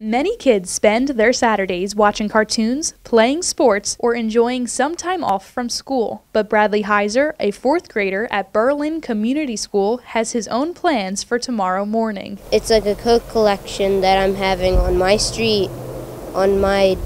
Many kids spend their Saturdays watching cartoons, playing sports, or enjoying some time off from school. But Bradley Heusser, a fourth grader at Berlin Community School, has his own plans for tomorrow morning. It's like a coat collection that I'm having on my street, on my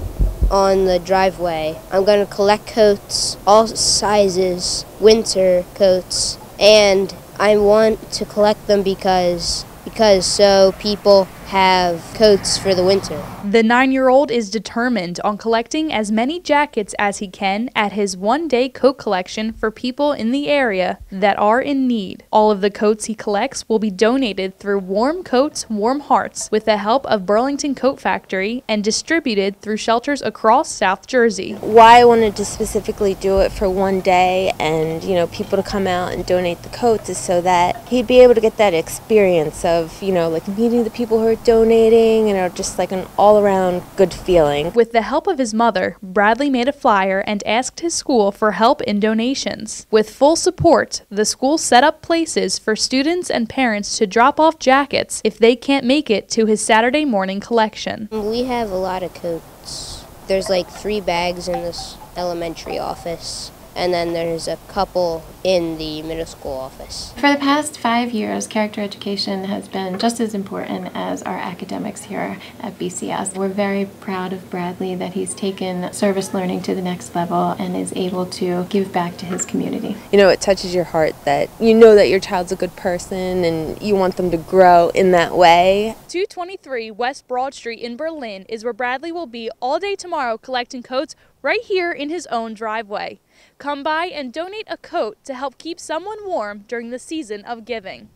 on the driveway. I'm going to collect coats, all sizes, winter coats, and I want to collect them because because so people have coats for the winter. The nine year old is determined on collecting as many jackets as he can at his one day coat collection for people in the area that are in need. All of the coats he collects will be donated through Warm Coats, Warm Hearts with the help of Burlington Coat Factory and distributed through shelters across South Jersey. Why I wanted to specifically do it for one day and, you know, people to come out and donate the coats is so that he'd be able to get that experience of, you know, like meeting the people who are donating and just like an all around good feeling. With the help of his mother, Bradley made a flyer and asked his school for help in donations. With full support, the school set up places for students and parents to drop off jackets if they can't make it to his Saturday morning collection. We have a lot of coats. There's like three bags in this elementary office and then there's a couple in the middle school office. For the past five years, character education has been just as important as our academics here at BCS. We're very proud of Bradley that he's taken service learning to the next level and is able to give back to his community. You know, it touches your heart that you know that your child's a good person and you want them to grow in that way. 223 West Broad Street in Berlin is where Bradley will be all day tomorrow collecting coats right here in his own driveway. Come by and donate a coat to help keep someone warm during the season of giving.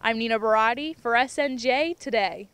I'm Nina Barati for SNJ Today.